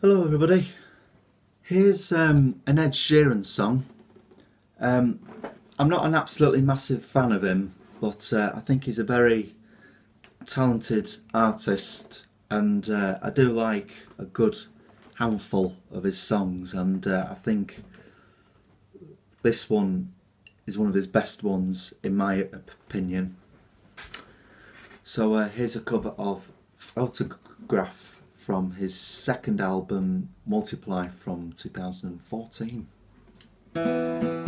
Hello, everybody. Here's um, an Ed Sheeran song. Um, I'm not an absolutely massive fan of him, but uh, I think he's a very talented artist, and uh, I do like a good handful of his songs, and uh, I think this one is one of his best ones, in my opinion. So uh, here's a cover of Photograph from his second album Multiply from 2014.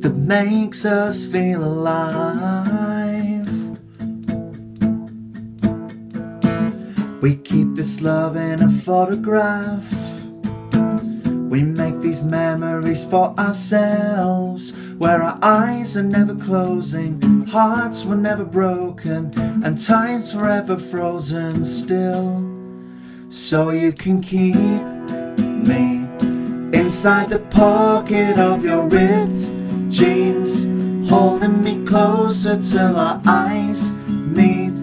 that makes us feel alive. We keep this love in a photograph. We make these memories for ourselves, where our eyes are never closing, hearts were never broken, and time's forever frozen still. So you can keep me inside the pocket of your ribs jeans Holding me closer till our eyes meet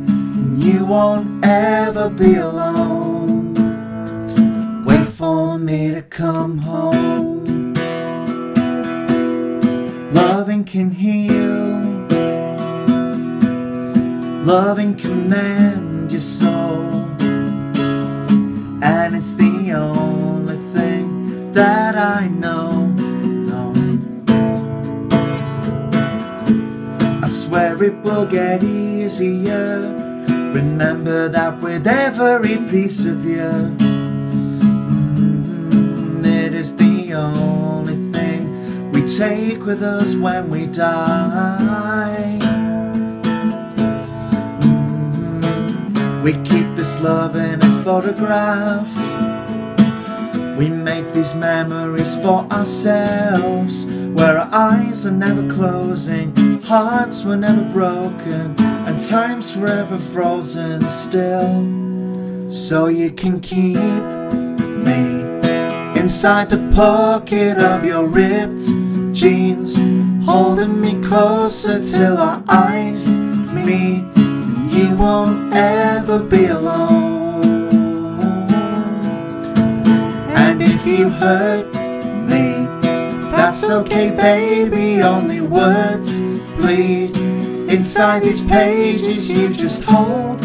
You won't ever be alone. Wait for me to come home. Loving can heal. Loving can mend your soul. And it's the only thing that I know swear it will get easier. Remember that with every piece of you, mm, it is the only thing we take with us when we die. Mm, we keep this love in a photograph. We make these memories for ourselves, where our eyes are never closing Hearts were never broken and time's forever frozen still. So you can keep me inside the pocket of your ripped jeans, holding me closer till our eyes meet. You won't ever be alone. And if you hurt me, that's okay, baby. Only words bleed. Inside these pages you've just hold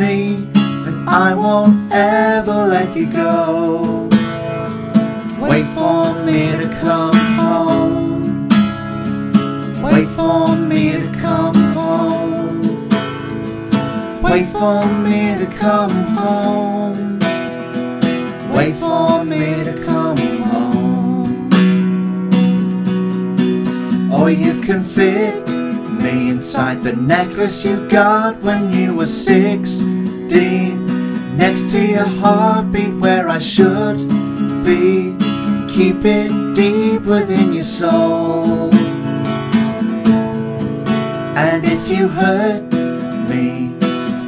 me And I won't ever let you go. Wait for me to come home. Wait for me to come home. Wait for me to come home. Wait for me to come home. Or you can fit me inside the necklace you got when you were 16 Next to your heartbeat where I should be Keep it deep within your soul. And if you hurt me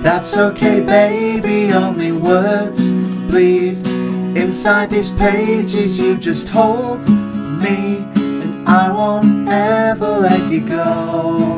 That's okay baby, only words bleed. Inside these pages you just hold me And I won't ever let you go